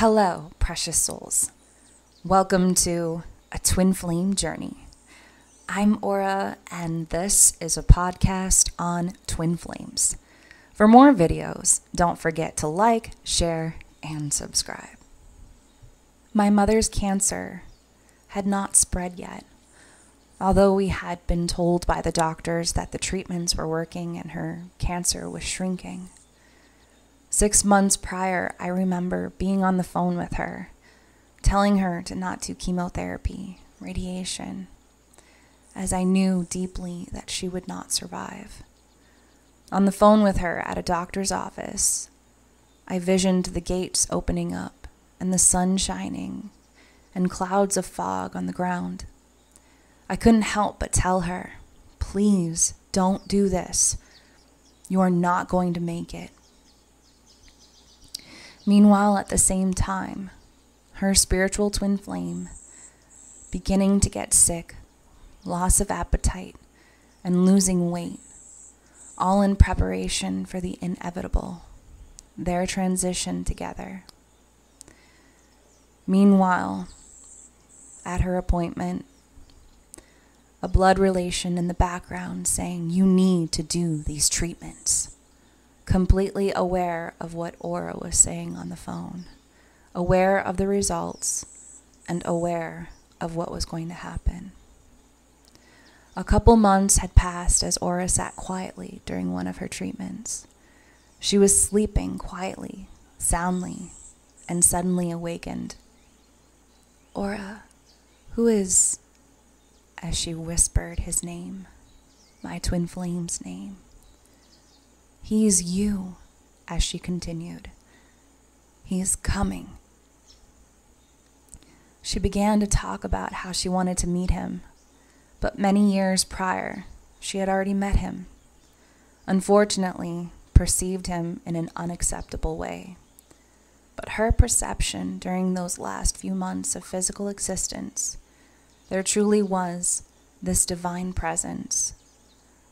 Hello, precious souls. Welcome to a twin flame journey. I'm Aura, and this is a podcast on twin flames. For more videos, don't forget to like, share, and subscribe. My mother's cancer had not spread yet, although we had been told by the doctors that the treatments were working and her cancer was shrinking. Six months prior, I remember being on the phone with her, telling her to not do chemotherapy, radiation, as I knew deeply that she would not survive. On the phone with her at a doctor's office, I visioned the gates opening up and the sun shining and clouds of fog on the ground. I couldn't help but tell her, please don't do this. You are not going to make it. Meanwhile, at the same time, her spiritual twin flame, beginning to get sick, loss of appetite, and losing weight, all in preparation for the inevitable, their transition together. Meanwhile, at her appointment, a blood relation in the background saying, You need to do these treatments completely aware of what Aura was saying on the phone, aware of the results, and aware of what was going to happen. A couple months had passed as Aura sat quietly during one of her treatments. She was sleeping quietly, soundly, and suddenly awakened. Aura, who is, as she whispered his name, my twin flame's name. He is you, as she continued. He is coming. She began to talk about how she wanted to meet him, but many years prior, she had already met him. Unfortunately, perceived him in an unacceptable way. But her perception during those last few months of physical existence, there truly was this divine presence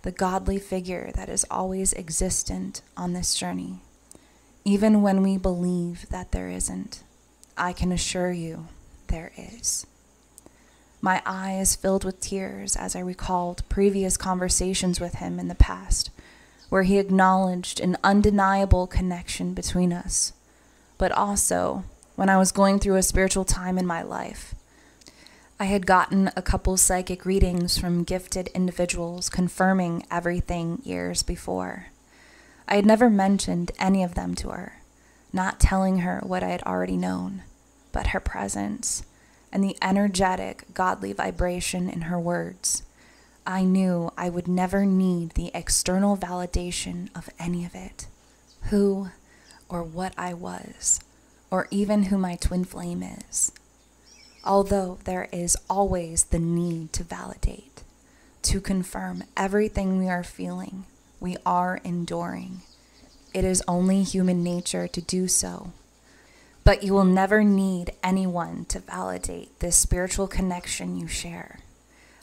the godly figure that is always existent on this journey, even when we believe that there isn't. I can assure you there is. My eyes filled with tears as I recalled previous conversations with him in the past, where he acknowledged an undeniable connection between us, but also when I was going through a spiritual time in my life I had gotten a couple psychic readings from gifted individuals confirming everything years before. I had never mentioned any of them to her, not telling her what I had already known, but her presence and the energetic, godly vibration in her words. I knew I would never need the external validation of any of it who or what I was, or even who my twin flame is although there is always the need to validate, to confirm everything we are feeling, we are enduring. It is only human nature to do so. But you will never need anyone to validate this spiritual connection you share.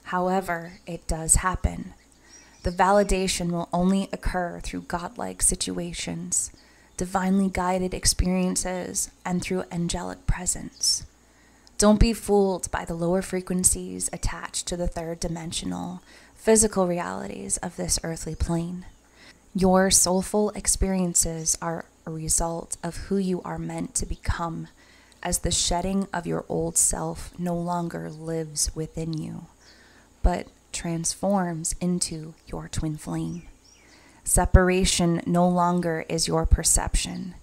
However, it does happen. The validation will only occur through godlike situations, divinely guided experiences, and through angelic presence. Don't be fooled by the lower frequencies attached to the third dimensional, physical realities of this earthly plane. Your soulful experiences are a result of who you are meant to become, as the shedding of your old self no longer lives within you, but transforms into your twin flame. Separation no longer is your perception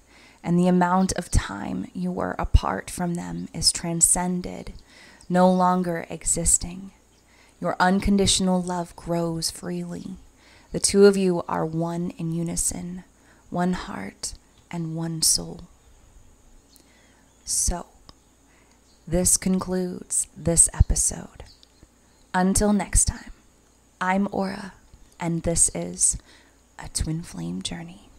and the amount of time you were apart from them is transcended, no longer existing. Your unconditional love grows freely. The two of you are one in unison, one heart and one soul. So, this concludes this episode. Until next time, I'm Aura, and this is a Twin Flame Journey.